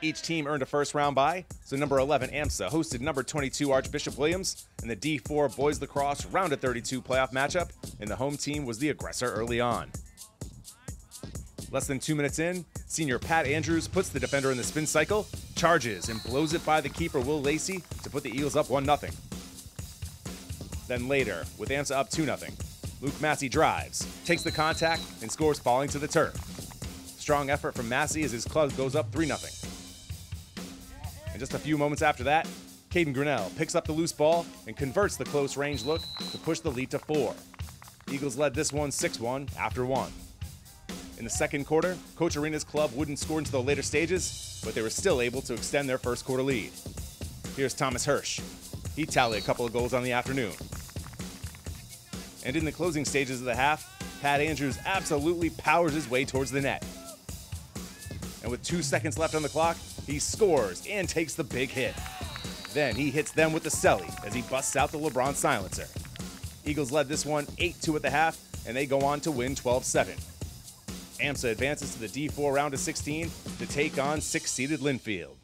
Each team earned a first round bye, so number 11 AMSA hosted number 22 Archbishop Williams in the D4 Boys Lacrosse Round of 32 playoff matchup, and the home team was the aggressor early on. Less than two minutes in, senior Pat Andrews puts the defender in the spin cycle, charges, and blows it by the keeper Will Lacey to put the Eagles up 1 0. Then later, with AMSA up 2 0, Luke Massey drives, takes the contact, and scores falling to the turf. Strong effort from Massey as his club goes up 3 0. And just a few moments after that, Caden Grinnell picks up the loose ball and converts the close range look to push the lead to four. Eagles led this one 6 1 after one. In the second quarter, Coach Arena's club wouldn't score into the later stages, but they were still able to extend their first quarter lead. Here's Thomas Hirsch. He tallied a couple of goals on the afternoon. And in the closing stages of the half, Pat Andrews absolutely powers his way towards the net. And with two seconds left on the clock, he scores and takes the big hit. Then he hits them with the celly as he busts out the LeBron silencer. Eagles led this one 8 2 at the half, and they go on to win 12 7. AMSA advances to the D4 round of 16 to take on six seeded Lynnfield.